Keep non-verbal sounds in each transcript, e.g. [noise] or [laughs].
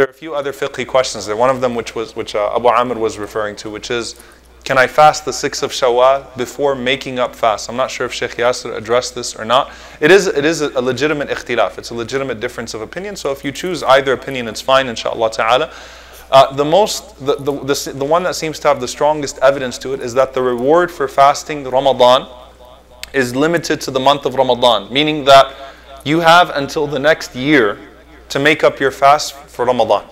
There are a few other fiqhi questions there. One of them, which was which uh, Abu Amr was referring to, which is, can I fast the six of Shawwal before making up fast? I'm not sure if Sheikh Yasser addressed this or not. It is it is a legitimate ikhtilaf. It's a legitimate difference of opinion. So if you choose either opinion, it's fine, inshallah ta'ala. Uh, the most, the, the, the, the one that seems to have the strongest evidence to it is that the reward for fasting Ramadan is limited to the month of Ramadan, meaning that you have until the next year to make up your fast for Ramadan.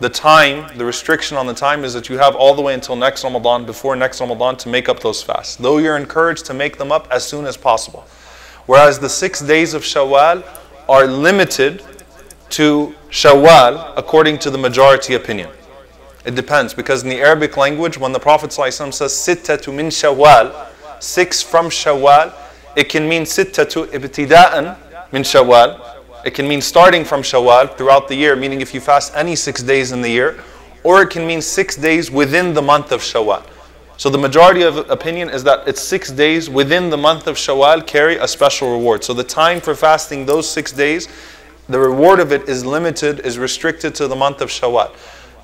The time, the restriction on the time is that you have all the way until next Ramadan, before next Ramadan, to make up those fasts. Though you're encouraged to make them up as soon as possible. Whereas the six days of Shawwal are limited to Shawwal according to the majority opinion. It depends because in the Arabic language, when the Prophet ﷺ says sittatu min Shawwal, six from Shawwal, it can mean sittatu ibtida'an min Shawwal, it can mean starting from Shawwal throughout the year, meaning if you fast any six days in the year, or it can mean six days within the month of Shawwal. So the majority of opinion is that it's six days within the month of Shawwal carry a special reward. So the time for fasting those six days, the reward of it is limited, is restricted to the month of Shawwal.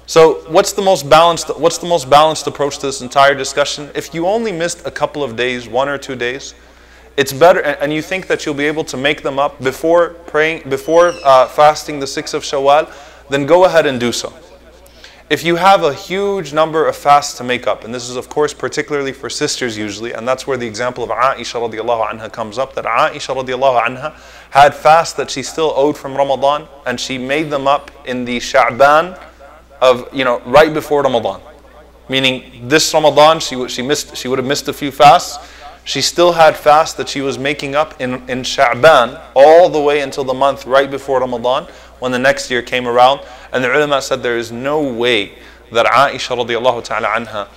So what's the most balanced what's the most balanced approach to this entire discussion? If you only missed a couple of days, one or two days, it's better, and you think that you'll be able to make them up before praying, before uh, fasting the sixth of Shawwal, then go ahead and do so. If you have a huge number of fasts to make up, and this is of course particularly for sisters usually, and that's where the example of Aisha radiallahu anha comes up, that Aisha radiallahu anha had fasts that she still owed from Ramadan, and she made them up in the Sha'ban of, you know, right before Ramadan. Meaning this Ramadan she, she, missed, she would have missed a few fasts, she still had fast that she was making up in, in Sha'ban all the way until the month right before Ramadan when the next year came around. And the ulama said there is no way that Aisha radiallahu ta'ala anha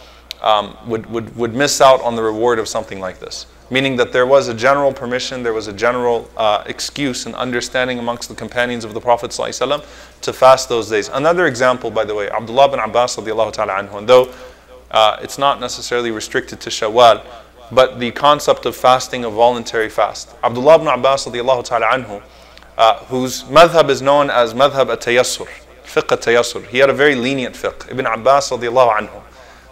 um, would, would, would miss out on the reward of something like this. Meaning that there was a general permission, there was a general uh, excuse and understanding amongst the companions of the Prophet to fast those days. Another example, by the way, Abdullah bin Abbas radiallahu ta'ala anhu, and though uh, it's not necessarily restricted to Shawwal, but the concept of fasting, a voluntary fast. Abdullah ibn Abbas ta'ala anhu, uh, whose madhab is known as madhab at-tayassur, fiqh at-tayassur. He had a very lenient fiqh. Ibn Abbas anhu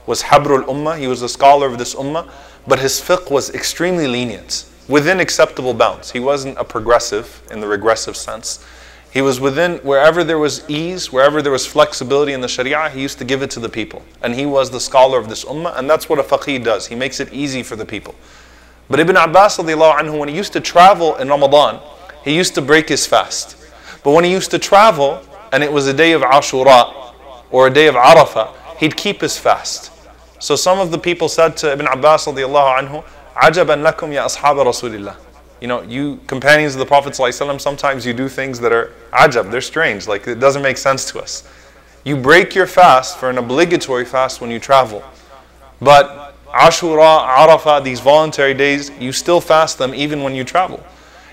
was habrul ummah, he was a scholar of this ummah, but his fiqh was extremely lenient, within acceptable bounds. He wasn't a progressive in the regressive sense. He was within, wherever there was ease, wherever there was flexibility in the Sharia, he used to give it to the people. And he was the scholar of this ummah, and that's what a faqih does. He makes it easy for the people. But Ibn Abbas, anhu, when he used to travel in Ramadan, he used to break his fast. But when he used to travel, and it was a day of Ashura, or a day of Arafah, he'd keep his fast. So some of the people said to Ibn Abbas, anhu, عَجَبًا لَكُمْ يَا أَصْحَابَ رَسُولِ اللَّهِ you know, you companions of the Prophet ﷺ, sometimes you do things that are ajab, they're strange, like it doesn't make sense to us. You break your fast for an obligatory fast when you travel. But Ashura, Arafah, these voluntary days, you still fast them even when you travel.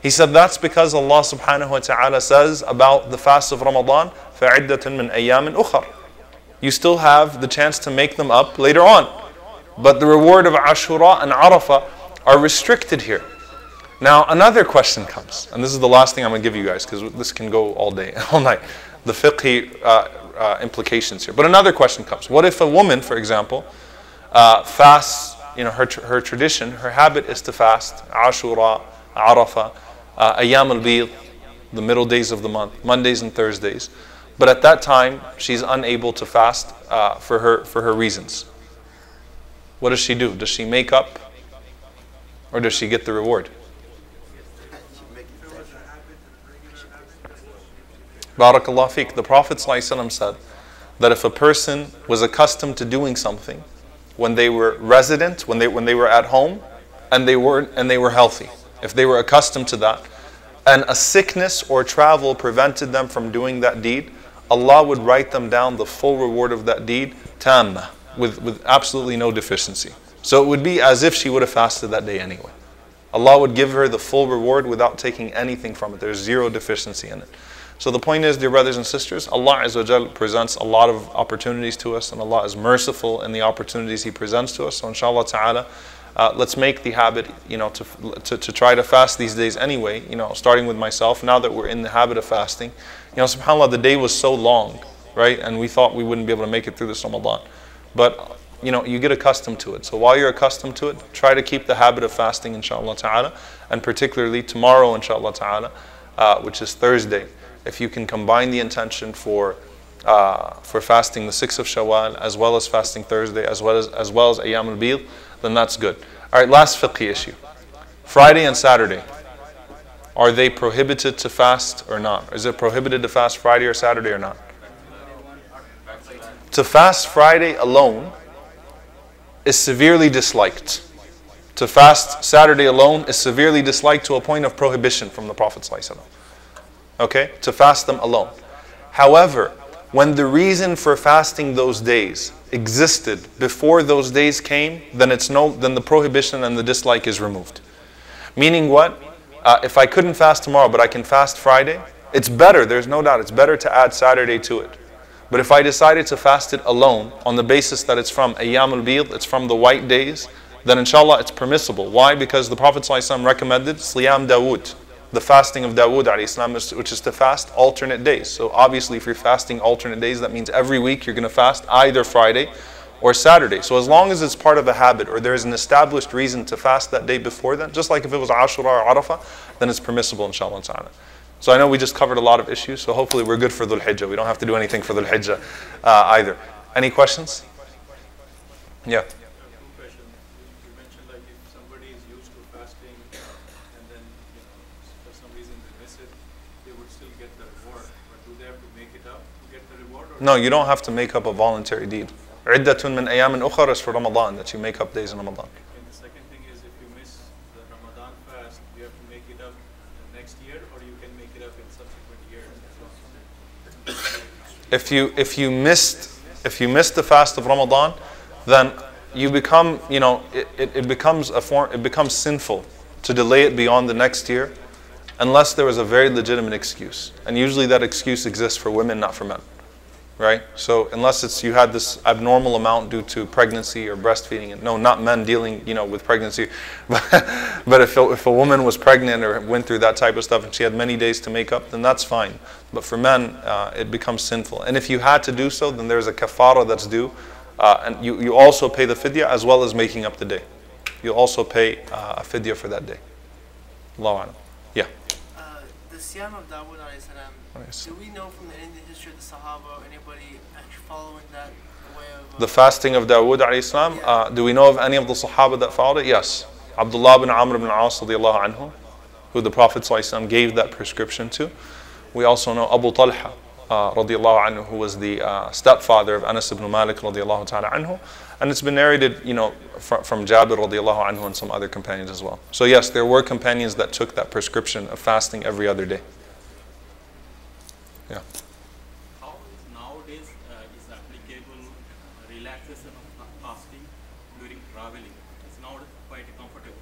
He said that's because Allah subhanahu wa ta'ala says about the fast of Ramadan, فَعِدَّةٌ مِّنْ أَيَّامٍ أُخَرٍ You still have the chance to make them up later on. But the reward of Ashura and Arafah are restricted here. Now, another question comes, and this is the last thing I'm going to give you guys because this can go all day, [laughs] all night. The fiqh uh, uh, implications here. But another question comes. What if a woman, for example, uh, fasts, you know, her, her tradition, her habit is to fast Ashura, Arafah, uh, Ayyam al the middle days of the month, Mondays and Thursdays. But at that time, she's unable to fast uh, for, her, for her reasons. What does she do? Does she make up or does she get the reward? Barakallah fik. The Prophet ﷺ said that if a person was accustomed to doing something when they were resident, when they, when they were at home, and they, weren't and they were healthy, if they were accustomed to that, and a sickness or travel prevented them from doing that deed, Allah would write them down the full reward of that deed, tamma, with, with absolutely no deficiency. So it would be as if she would have fasted that day anyway. Allah would give her the full reward without taking anything from it. There's zero deficiency in it. So the point is, dear brothers and sisters, Allah Azza presents a lot of opportunities to us, and Allah is merciful in the opportunities He presents to us. So inshallah ta'ala, uh, let's make the habit, you know, to, to, to try to fast these days anyway, you know, starting with myself, now that we're in the habit of fasting. You know, subhanAllah, the day was so long. right? And we thought we wouldn't be able to make it through this Ramadan. But you know, you get accustomed to it. So while you're accustomed to it, try to keep the habit of fasting, inshallah ta'ala, and particularly tomorrow, inshallah ta'ala, uh, which is Thursday. If you can combine the intention for uh, for fasting the 6th of Shawwal, as well as fasting Thursday, as well as as well as Ayyam al then that's good. All right, last fiqh issue. Friday and Saturday. Are they prohibited to fast or not? Is it prohibited to fast Friday or Saturday or not? To fast Friday alone is severely disliked. To fast Saturday alone is severely disliked to a point of prohibition from the Prophet. Okay? To fast them alone. However, when the reason for fasting those days existed before those days came, then it's no then the prohibition and the dislike is removed. Meaning what? Uh, if I couldn't fast tomorrow, but I can fast Friday, it's better, there's no doubt, it's better to add Saturday to it. But if I decided to fast it alone on the basis that it's from Ayyam al it's from the white days, then inshallah it's permissible. Why? Because the Prophet ﷺ recommended Siyam Dawood, the fasting of Dawood, which is to fast alternate days. So obviously, if you're fasting alternate days, that means every week you're going to fast either Friday or Saturday. So as long as it's part of a habit or there's an established reason to fast that day before then, just like if it was Ashura or Arafah, then it's permissible inshallah ta'ala. So I know we just covered a lot of issues, so hopefully we're good for Dhul Hijjah. We don't have to do anything for Dhul Hijjah uh, either. Any questions? Yeah. No, you don't have to make up a voluntary deed. عدة من أيام أخرى is for Ramadan, that you make up days in Ramadan. And the second thing is if you miss the Ramadan fast, you have to make it up next year or you can make it up in subsequent years. If you if you missed if you missed the fast of Ramadan, then you become, you know, it, it, it becomes a form it becomes sinful to delay it beyond the next year unless there was a very legitimate excuse. And usually that excuse exists for women, not for men right? So unless it's you had this abnormal amount due to pregnancy or breastfeeding, and no, not men dealing, you know, with pregnancy, [laughs] but, if, if a woman was pregnant or went through that type of stuff and she had many days to make up, then that's fine. But for men, uh, it becomes sinful. And if you had to do so, then there's a kafara that's due, uh, and you, you also pay the fidya as well as making up the day. You also pay uh, a fidya for that day. Allah Yeah. The Siyam of Dawood, do we know from the, in the history of the Sahaba anybody after following that way of, uh, the fasting of Dawood alayhi uh, do we know of any of the Sahaba that followed it? Yes. Abdullah bin Amr bin As anhu, who the Prophet gave that prescription to. We also know Abu Talha uh, radiallahu anhu, who was the uh, stepfather of Anas ibn Malik radiallahu ta'ala anhu. And it's been narrated, you know, from, from Jabir radiallahu anhu and some other companions as well. So yes, there were companions that took that prescription of fasting every other day. Yeah. How nowadays uh, is applicable relaxation of fasting during traveling? It's now quite comfortable.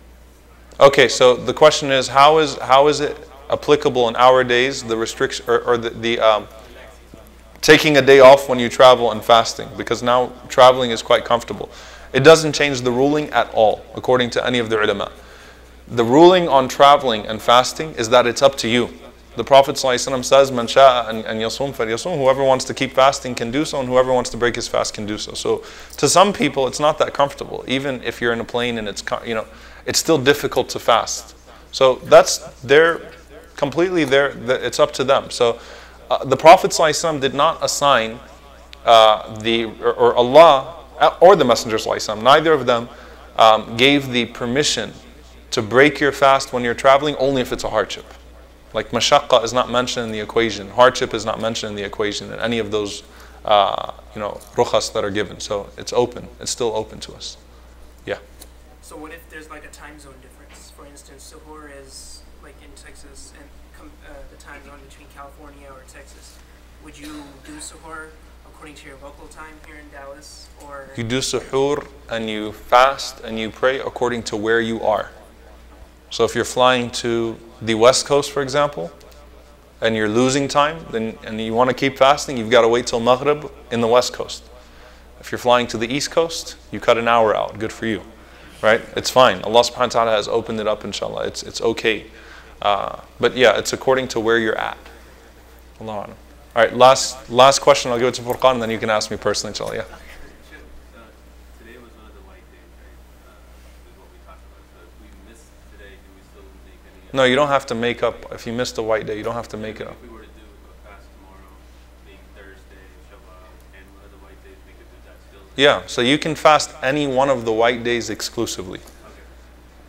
Okay, so the question is, how is how is it applicable in our days the restriction or, or the, the um, taking a day off when you travel and fasting? Because now traveling is quite comfortable. It doesn't change the ruling at all, according to any of the ulama. The ruling on traveling and fasting is that it's up to you. The Prophet ﷺ says, Man sha'a and, and yasum yasum. Whoever wants to keep fasting can do so, and whoever wants to break his fast can do so. So to some people, it's not that comfortable. Even if you're in a plane and it's, you know, it's still difficult to fast. So that's their completely their. It's up to them. So uh, the Prophet ﷺ did not assign uh, the or, or, Allah uh, or the Messenger ﷺ, Neither of them um, gave the permission to break your fast when you're traveling, only if it's a hardship. Like mashaqqa is not mentioned in the equation. Hardship is not mentioned in the equation in any of those, uh, you know, rukhas that are given. So it's open. It's still open to us. Yeah. So what if there's like a time zone difference? For instance, Suhoor is like in Texas and uh, the time zone between California or Texas. Would you do Suhoor according to your local time here in Dallas or? You do Suhoor and you fast and you pray according to where you are. So if you're flying to the West Coast, for example, and you're losing time, then and you want to keep fasting, you've got to wait till Maghrib in the West Coast. If you're flying to the East Coast, you cut an hour out. Good for you right? It's fine. Allah subhanahu wa ta'ala has opened it up, inshallah. It's, it's okay. Uh, but yeah, it's according to where you're at. Allah. All right, last last question. I'll give it to Furqan, and then you can ask me personally, inshallah. Yeah. No, you don't have to make up. If you missed a white day, you don't have to make it up. Yeah, so you can fast any one of the white days exclusively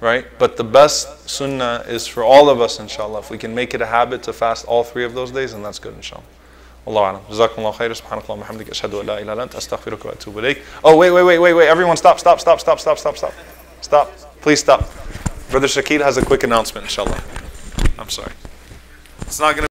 Right? But the best sunnah is for all of us, inshallah. If we can make it a habit to fast all three of those days, then that's good, inshallah. والله أعلم جزاكم الله خير سبحانك اللهم وبحمدك أشهد أن لا إله إلا أنت أستغفرك وأتوب إليك Oh wait wait wait wait wait everyone stop stop stop stop stop stop stop stop please stop Brother Shakir has a quick announcement inshallah I'm sorry it's not gonna